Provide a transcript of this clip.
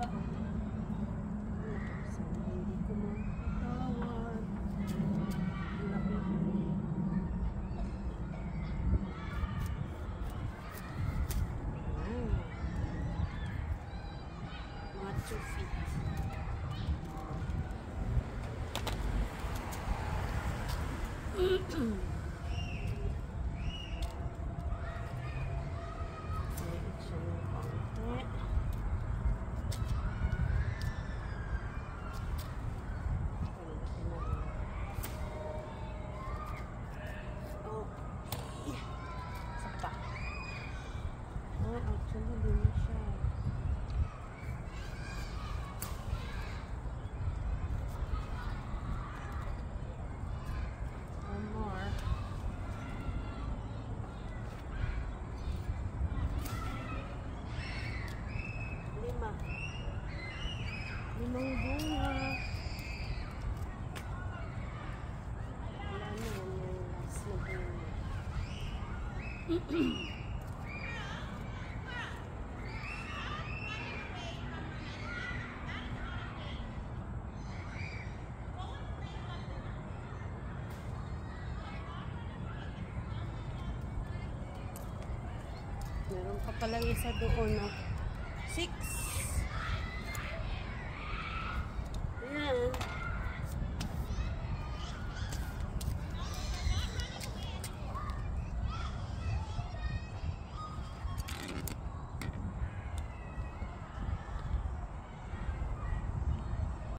Mm-hmm. Actually, siya. One more. Lima. Limang bunga. Meron pa palang isa doon, no? Six.